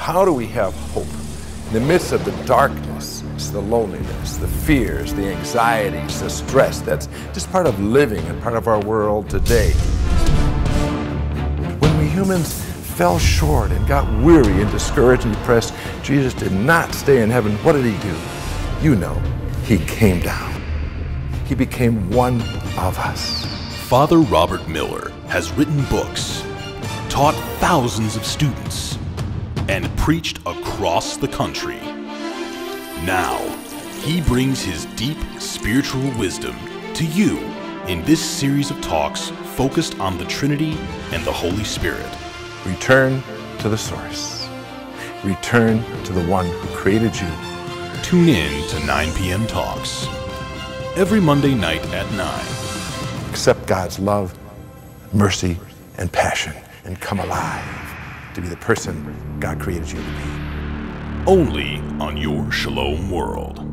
How do we have hope in the midst of the darkness, the loneliness, the fears, the anxieties, the stress that's just part of living and part of our world today? When we humans fell short and got weary and discouraged and depressed, Jesus did not stay in heaven. What did he do? You know, he came down. He became one of us. Father Robert Miller has written books, taught thousands of students, and preached across the country. Now, he brings his deep spiritual wisdom to you in this series of talks focused on the Trinity and the Holy Spirit. Return to the source. Return to the one who created you. Tune in to 9 p.m. Talks every Monday night at 9. Accept God's love, mercy, and passion and come alive to be the person God created you to be. Only on your Shalom World.